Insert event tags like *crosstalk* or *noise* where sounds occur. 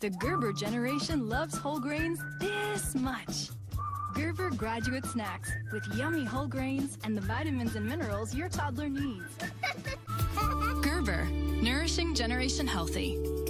The Gerber generation loves whole grains this much. Gerber graduate snacks with yummy whole grains and the vitamins and minerals your toddler needs. *laughs* Gerber, nourishing Generation Healthy.